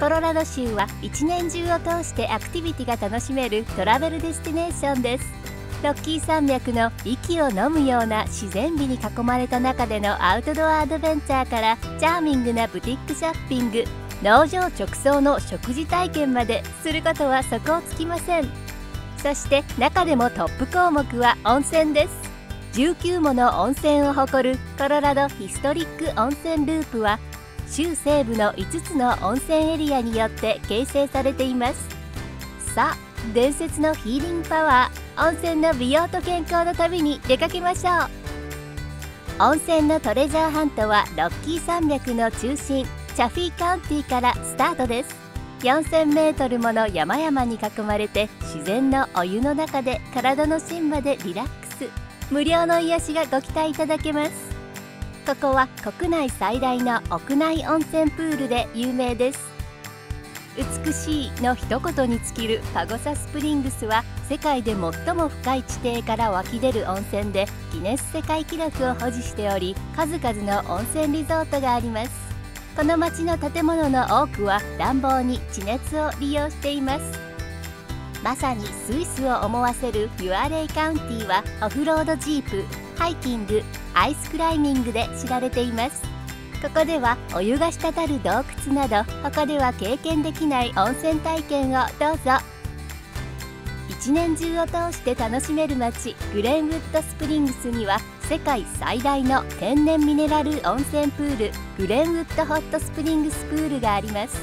コロラド州は一年中を通してアクティビティが楽しめるトラベルデスティネーションです。ロッキー山脈の息を飲むような自然美に囲まれた中でのアウトドアアドベンチャーからチャーミングなブティックショッピング農場直送の食事体験まですることは底をつきません。そして中でもトップ項目は温泉です。19もの温泉を誇るコロラドヒストリック温泉ループは州西部の5つの温泉エリアによって形成されています。さあ伝説のヒーリングパワー温泉の美容と健康の旅に出かけましょう。温泉のトレジャーハントはロッキー山脈の中心チャフィーカウンティからスタートです。4000メートルもの山々に囲まれて自然のお湯の中で体の芯までリラックス。無料の癒しがご期待いただけます。ここは国内最大の屋内温泉プールで有名です。美しいの一言に尽きるパゴサスプリングスは世界で最も深い地底から湧き出る温泉でギネス世界記録を保持しており数々の温泉リゾートがあります。この町の建物の多くは暖房に地熱を利用しています。まさにスイスを思わせるユアレイカウンティはオフロードジープハイキングアイスクライミングで知られています。ここではお湯が滴る洞窟など他では経験できない温泉体験をどうぞ。一年中を通して楽しめる街グレンウッドスプリングスには世界最大の天然ミネラル温泉プールグレンウッドホットスプリングスプールがあります。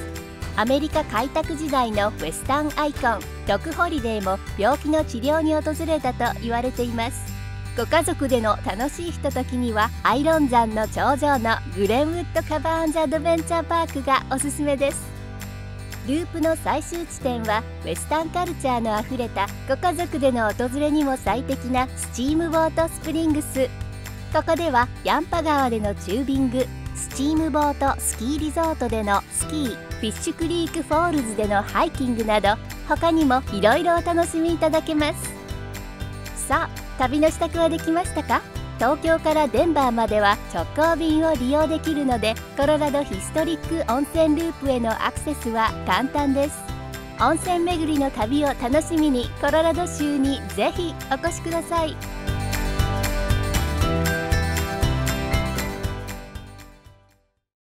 アメリカ開拓時代のウェスタンアイコンドクホリデーも病気の治療に訪れたと言われています。ご家族での楽しいひとときにはアイロン山の頂上のグレンウッドカバーンズアドベンチャーパークがおすすめです。ループの最終地点はウェスタンカルチャーのあふれたご家族での訪れにも最適なスチームボートスプリングス。ここではヤンパ川でのチュービングスチームボートスキーリゾートでのスキーフィッシュクリークフォールズでのハイキングなど他にもいろいろお楽しみいただけます。さあ旅の支度はできましたか？東京からデンバーまでは直行便を利用できるのでコロラドヒストリック温泉ループへのアクセスは簡単です。温泉巡りの旅を楽しみにコロラド州にぜひお越しください。